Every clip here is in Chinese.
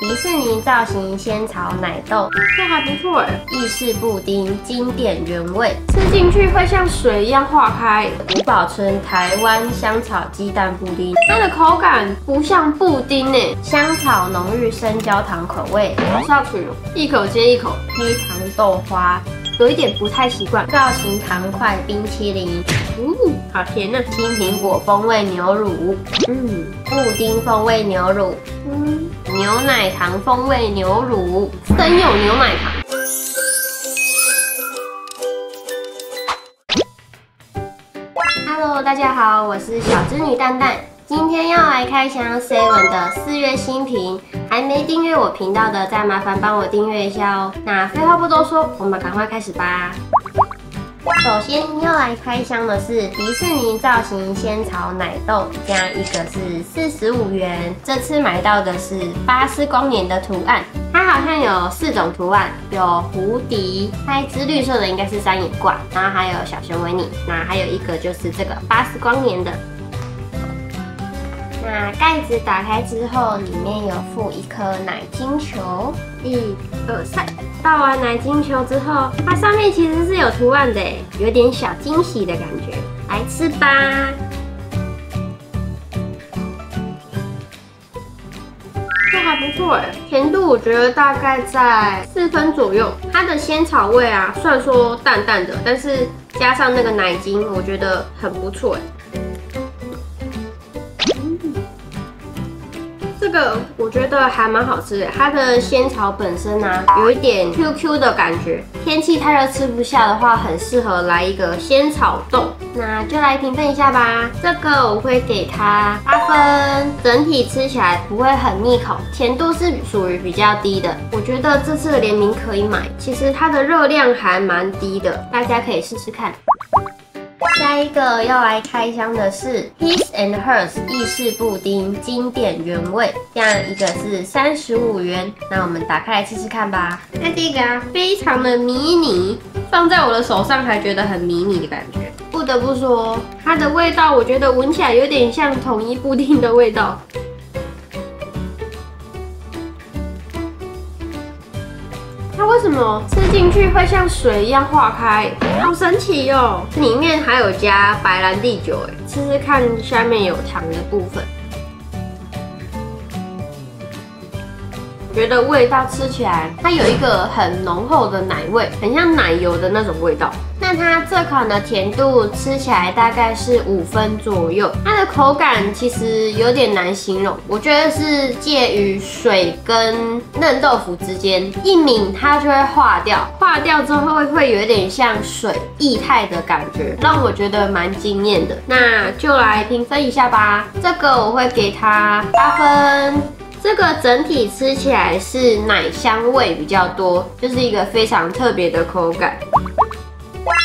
迪士尼造型仙草奶豆，这还不错哎。意式布丁经典原味，吃进去会像水一样化开。五宝村台湾香草鸡蛋布丁，它的口感不像布丁哎，香草浓郁生焦糖口味，咬下去一口接一口，黑糖豆花。有一点不太习惯，造型糖块冰淇淋，嗯，好甜啊！青苹果风味牛乳，嗯，布丁风味牛乳，嗯，牛奶糖风味牛乳，真有牛奶糖。Hello，大家好，我是小织女蛋蛋。今天要来开箱 Seven 的四月新品，还没订阅我频道的，再麻烦帮我订阅一下哦。那废话不多说，我们赶快开始吧。首先要来开箱的是迪士尼造型仙草奶冻，这样一个是四十五元。这次买到的是巴斯光年的图案，它好像有四种图案，有蝴蝶，那一只绿色的应该是三眼怪，然后还有小熊维尼，那还有一个就是这个巴斯光年的。那盖子打开之后，里面有附一颗奶精球，一、二、三。倒完奶精球之后，它上面其实是有图案的，有点小惊喜的感觉。来吃吧，这还不错哎，甜度我觉得大概在四分左右。它的仙草味啊，虽然说淡淡的，但是加上那个奶精，我觉得很不错哎。这个我觉得还蛮好吃的，它的仙草本身啊，有一点 Q Q 的感觉。天气太热吃不下的话，很适合来一个仙草冻。那就来评分一下吧。这个我会给它八分，整体吃起来不会很腻口，甜度是属于比较低的。我觉得这次的联名可以买，其实它的热量还蛮低的，大家可以试试看。下一个要来开箱的是 His and Hers 意式布丁经典原味，这样一个是三十五元，那我们打开来试试看吧。那第一个啊，非常的迷你，放在我的手上还觉得很迷你的感觉。不得不说，它的味道我觉得闻起来有点像统一布丁的味道。吃进去会像水一样化开？好神奇哟！里面还有加白兰地酒，哎，吃吃看下面有糖的部分。觉得味道吃起来，它有一个很浓厚的奶味，很像奶油的那种味道。那它这款的甜度吃起来大概是五分左右，它的口感其实有点难形容，我觉得是介于水跟嫩豆腐之间，一抿它就会化掉，化掉之后会有点像水液态的感觉，让我觉得蛮惊艳的。那就来评分一下吧，这个我会给它八分。这个整体吃起来是奶香味比较多，就是一个非常特别的口感。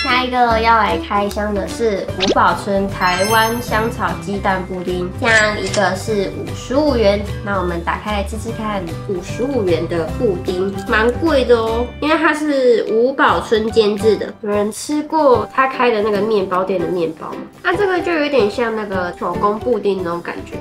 下一个要来开箱的是五宝村台湾香草鸡蛋布丁，这样一个是五十五元。那我们打开来吃吃看，五十五元的布丁蛮贵的哦，因为它是五宝村监制的。有人吃过他开的那个面包店的面包吗？它这个就有点像那个手工布丁那种感觉。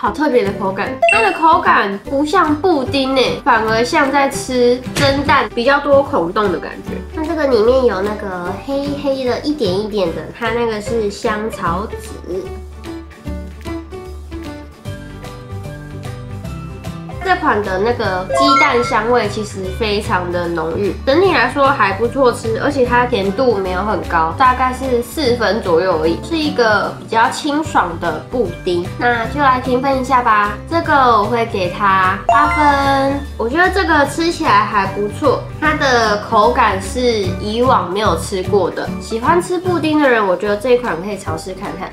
好特别的口感，它的口感不像布丁呢，反而像在吃蒸蛋，比较多孔洞的感觉。它这个里面有那个黑黑的一点一点的，它那个是香草籽。这款的那个鸡蛋香味其实非常的浓郁，整体来说还不错吃，而且它甜度没有很高，大概是四分左右而已，是一个比较清爽的布丁。那就来评分一下吧，这个我会给它八分，我觉得这个吃起来还不错，它的口感是以往没有吃过的，喜欢吃布丁的人，我觉得这一款可以尝试看看。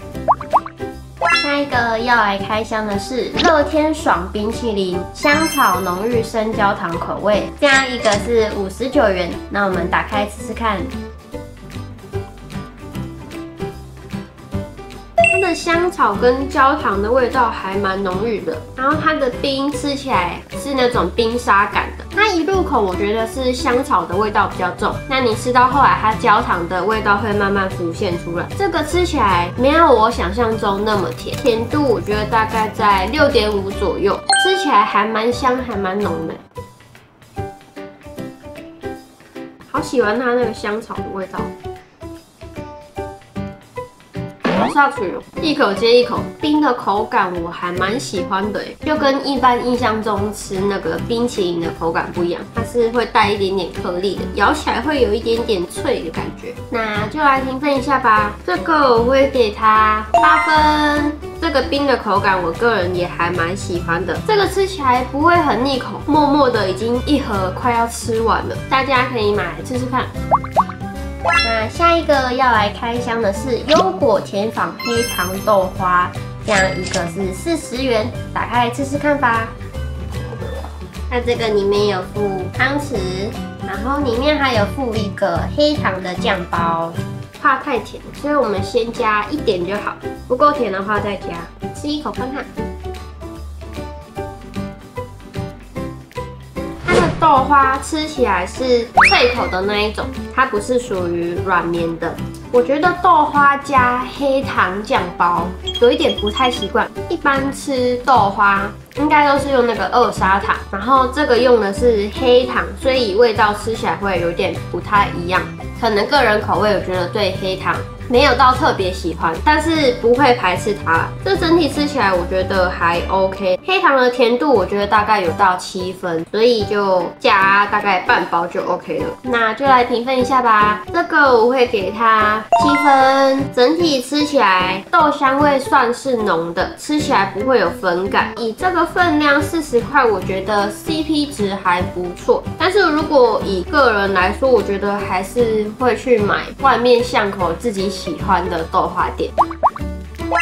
下一个要来开箱的是乐天爽冰淇淋，香草浓郁生焦糖口味，这样一个是五十九元。那我们打开吃吃看。香草跟焦糖的味道还蛮浓郁的，然后它的冰吃起来是那种冰沙感的。它一入口，我觉得是香草的味道比较重，那你吃到后来，它焦糖的味道会慢慢浮现出来。这个吃起来没有我想象中那么甜，甜度我觉得大概在六点五左右，吃起来还蛮香，还蛮浓的。好喜欢它那个香草的味道。一口接一口，冰的口感我还蛮喜欢的就跟一般印象中吃那个冰淇淋的口感不一样，它是会带一点点颗粒的，咬起来会有一点点脆的感觉。那就来评分一下吧，这个我会给它八分。这个冰的口感我个人也还蛮喜欢的，这个吃起来不会很腻口，默默的已经一盒快要吃完了，大家可以买来吃吃看。那下一个要来开箱的是优果甜坊黑糖豆花，这样一个是四十元，打开来吃吃看吧。它这个里面有附汤匙，然后里面还有附一个黑糖的酱包，怕太甜，所以我们先加一点就好，不够甜的话再加。吃一口看看。豆花吃起来是脆口的那一种，它不是属于软绵的。我觉得豆花加黑糖酱包有一点不太习惯。一般吃豆花应该都是用那个二砂糖，然后这个用的是黑糖，所以味道吃起来会有点不太一样。可能个人口味，我觉得对黑糖。没有到特别喜欢，但是不会排斥它。这整体吃起来我觉得还 OK。黑糖的甜度我觉得大概有到七分，所以就加大概半包就 OK 了。那就来评分一下吧。这个我会给它七分，整体吃起来豆香味算是浓的，吃起来不会有粉感。以这个分量四十块，我觉得 CP 值还不错。但是如果以个人来说，我觉得还是会去买外面巷口自己。喜欢的豆花店。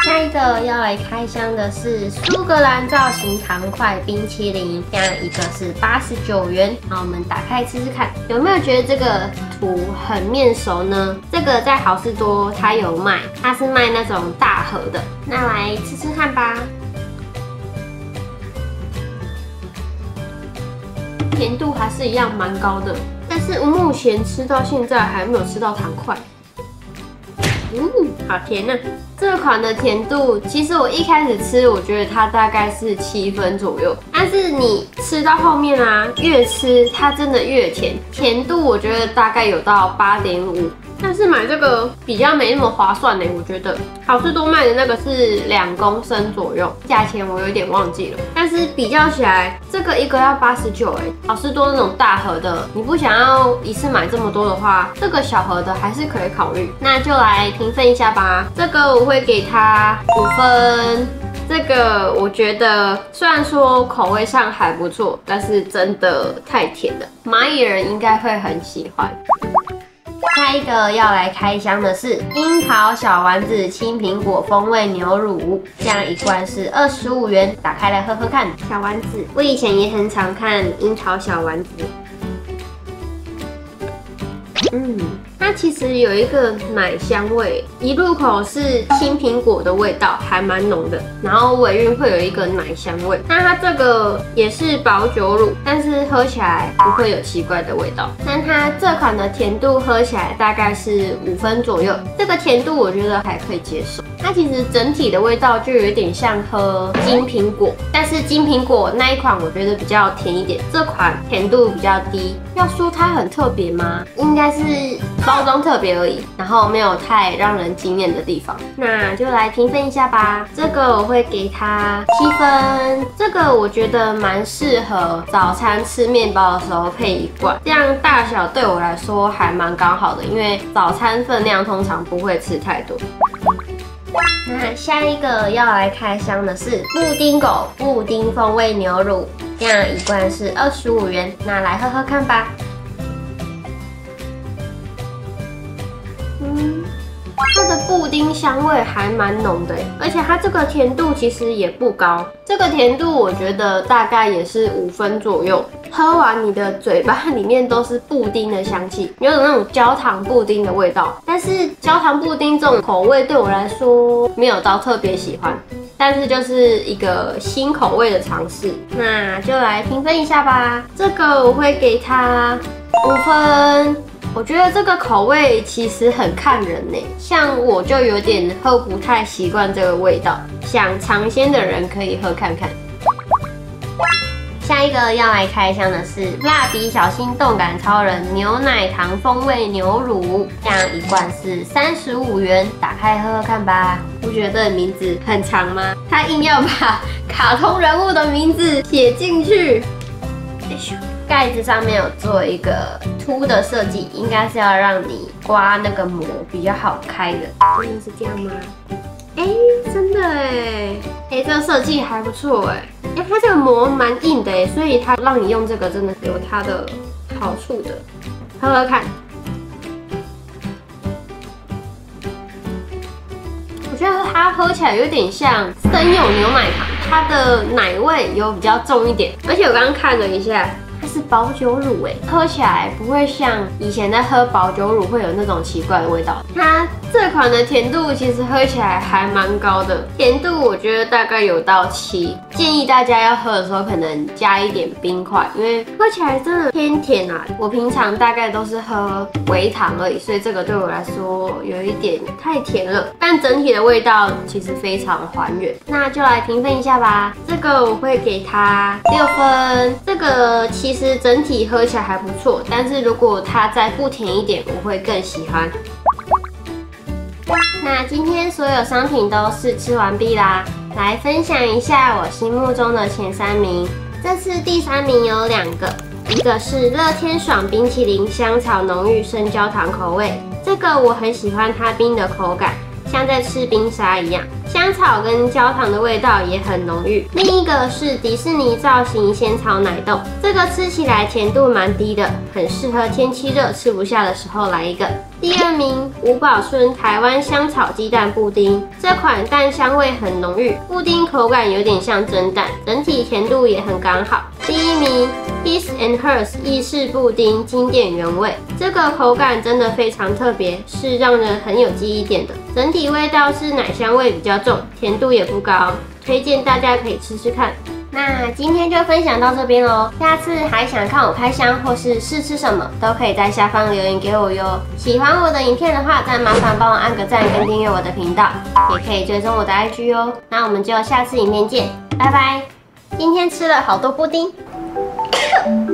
下一个要来开箱的是苏格兰造型糖块冰淇淋，这样一个是八十九元。好，我们打开吃吃看，有没有觉得这个图很面熟呢？这个在好事多它有卖，它是卖那种大盒的。那来吃吃看吧。甜度还是一样蛮高的，但是目前吃到现在还没有吃到糖块。嗯，好甜啊！这款的甜度，其实我一开始吃，我觉得它大概是七分左右，但是你吃到后面啊，越吃它真的越甜，甜度我觉得大概有到八点五。但是买这个比较没那么划算呢，我觉得好事多卖的那个是两公升左右，价钱我有点忘记了。但是比较起来，这个一个要八十九哎，好事多那种大盒的，你不想要一次买这么多的话，这个小盒的还是可以考虑。那就来评分一下吧，这个我会给它五分。这个我觉得虽然说口味上还不错，但是真的太甜了，蚂蚁人应该会很喜欢。下一个要来开箱的是樱桃小丸子青苹果风味牛乳，这样一罐是二十五元，打开来喝喝看。小丸子，我以前也很常看樱桃小丸子。嗯，它其实有一个奶香味，一入口是青苹果的味道，还蛮浓的。然后尾韵会有一个奶香味。那它这个也是保酒乳，但是喝起来不会有奇怪的味道。那它这款的甜度喝起来大概是五分左右，这个甜度我觉得还可以接受。它其实整体的味道就有点像喝金苹果，但是金苹果那一款我觉得比较甜一点，这款甜度比较低。要说它很特别吗？应该是包装特别而已，然后没有太让人惊艳的地方。那就来评分一下吧。这个我会给它七分，这个我觉得蛮适合早餐吃面包的时候配一罐，这样大小对我来说还蛮刚好的，因为早餐分量通常不会吃太多。那下一个要来开箱的是布丁狗布丁风味牛乳，这样一罐是二十五元，那来喝喝看吧。布丁香味还蛮浓的，而且它这个甜度其实也不高，这个甜度我觉得大概也是五分左右。喝完你的嘴巴里面都是布丁的香气，有种那种焦糖布丁的味道。但是焦糖布丁这种口味对我来说没有到特别喜欢，但是就是一个新口味的尝试，那就来评分一下吧。这个我会给它五分。我觉得这个口味其实很看人呢，像我就有点喝不太习惯这个味道，想尝鲜的人可以喝看看。下一个要来开箱的是蜡笔小新动感超人牛奶糖风味牛乳，这样一罐是三十五元，打开喝喝看吧。不觉得名字很长吗？他硬要把 卡通人物的名字写进去。盖子上面有做一个凸的设计，应该是要让你刮那个膜比较好开的。真的是这样吗？哎，真的哎，哎，这个设计还不错哎。哎，它这个膜蛮硬的哎，所以它让你用这个真的有它的好处的。喝喝看，我觉得它喝起来有点像生有牛奶糖，它的奶味有比较重一点，而且我刚刚看了一下。保酒乳哎，喝起来不会像以前在喝保酒乳会有那种奇怪的味道。它这款的甜度其实喝起来还蛮高的，甜度我觉得大概有到七。建议大家要喝的时候可能加一点冰块，因为喝起来真的偏甜啊。我平常大概都是喝微糖而已，所以这个对我来说有一点太甜了。但整体的味道其实非常还原。那就来评分一下吧。这个我会给它六分。这个其实。整体喝起来还不错，但是如果它再不甜一点，我会更喜欢。那今天所有商品都试吃完毕啦，来分享一下我心目中的前三名。这次第三名有两个，一个是乐天爽冰淇淋香草浓郁生焦糖口味，这个我很喜欢它冰的口感。像在吃冰沙一样，香草跟焦糖的味道也很浓郁。另一个是迪士尼造型仙草奶冻，这个吃起来甜度蛮低的，很适合天气热吃不下的时候来一个。第二名，五宝村台湾香草鸡蛋布丁，这款蛋香味很浓郁，布丁口感有点像蒸蛋，整体甜度也很刚好。第一名。His and Hers 意式布丁经典原味，这个口感真的非常特别，是让人很有记忆点的。整体味道是奶香味比较重，甜度也不高，推荐大家可以吃吃看。那今天就分享到这边喽，下次还想看我开箱或是试吃什么，都可以在下方留言给我哟。喜欢我的影片的话，再麻烦帮我按个赞跟订阅我的频道，也可以追踪我的 IG 哦。那我们就下次影片见，拜拜。今天吃了好多布丁。